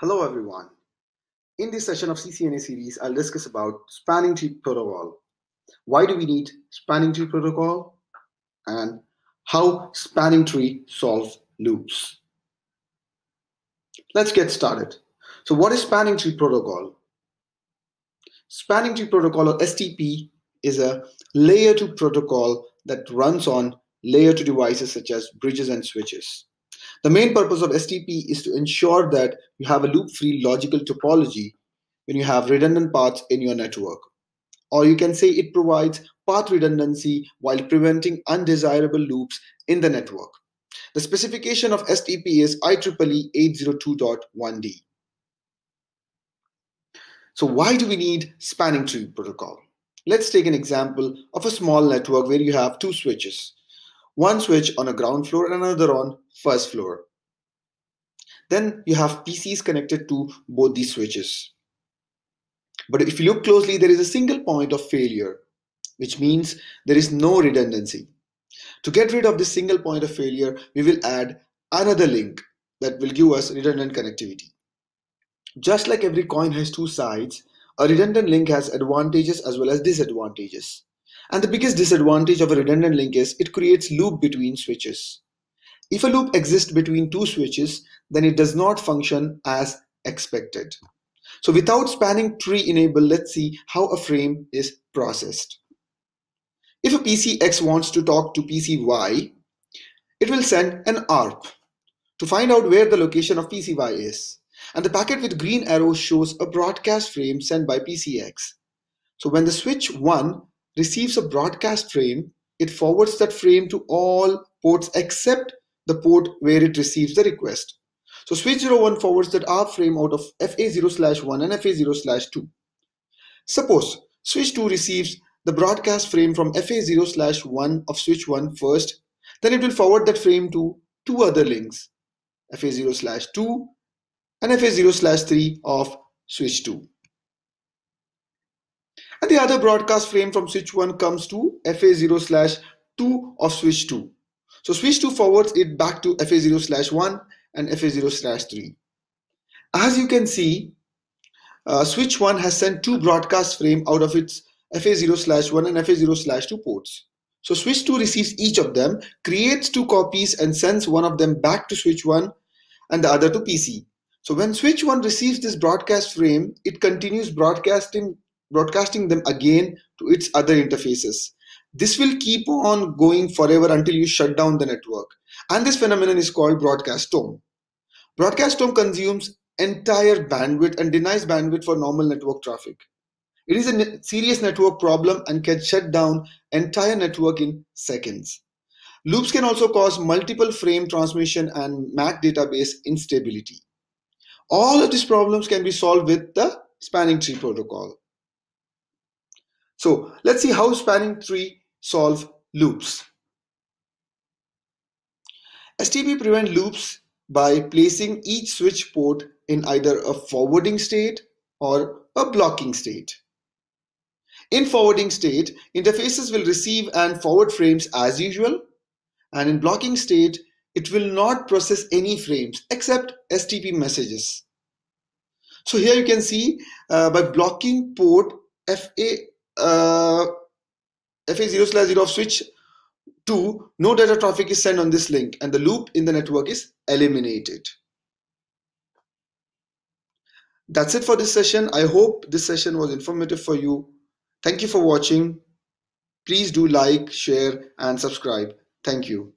Hello everyone. In this session of CCNA series, I'll discuss about spanning tree protocol. Why do we need spanning tree protocol? And how spanning tree solves loops. Let's get started. So what is spanning tree protocol? Spanning tree protocol or STP is a layer 2 protocol that runs on layer 2 devices such as bridges and switches. The main purpose of STP is to ensure that you have a loop-free logical topology when you have redundant paths in your network. Or you can say it provides path redundancy while preventing undesirable loops in the network. The specification of STP is IEEE 802.1d. So why do we need spanning tree protocol? Let's take an example of a small network where you have two switches one switch on a ground floor and another on first floor. Then you have PCs connected to both these switches. But if you look closely, there is a single point of failure, which means there is no redundancy. To get rid of this single point of failure, we will add another link that will give us redundant connectivity. Just like every coin has two sides, a redundant link has advantages as well as disadvantages. And the biggest disadvantage of a redundant link is it creates loop between switches. If a loop exists between two switches, then it does not function as expected. So without spanning tree enable, let's see how a frame is processed. If a PC X wants to talk to PC Y, it will send an ARP to find out where the location of PC Y is. And the packet with green arrow shows a broadcast frame sent by PCX. So when the switch 1 receives a broadcast frame, it forwards that frame to all ports except the port where it receives the request. So switch 01 forwards that ARP frame out of FA0 slash 1 and FA0 slash 2. Suppose switch 2 receives the broadcast frame from FA0 slash 1 of switch 1 first, then it will forward that frame to two other links, FA0 slash 2 and FA0 slash 3 of switch 2. The other broadcast frame from switch 1 comes to FA0 slash 2 of switch 2. So switch 2 forwards it back to FA0 slash 1 and FA0 slash 3. As you can see, uh, switch 1 has sent two broadcast frame out of its FA0 slash 1 and FA0 slash 2 ports. So switch 2 receives each of them, creates two copies and sends one of them back to switch 1 and the other to PC. So when switch 1 receives this broadcast frame, it continues broadcasting broadcasting them again to its other interfaces. This will keep on going forever until you shut down the network. And this phenomenon is called broadcast storm. Broadcast storm consumes entire bandwidth and denies bandwidth for normal network traffic. It is a serious network problem and can shut down entire network in seconds. Loops can also cause multiple frame transmission and MAC database instability. All of these problems can be solved with the spanning tree protocol. So let's see how spanning tree solve loops. STP prevent loops by placing each switch port in either a forwarding state or a blocking state. In forwarding state, interfaces will receive and forward frames as usual, and in blocking state, it will not process any frames except STP messages. So here you can see uh, by blocking port FA uh, FA0 slash 0 of switch 2, no data traffic is sent on this link and the loop in the network is eliminated. That's it for this session. I hope this session was informative for you. Thank you for watching. Please do like, share and subscribe. Thank you.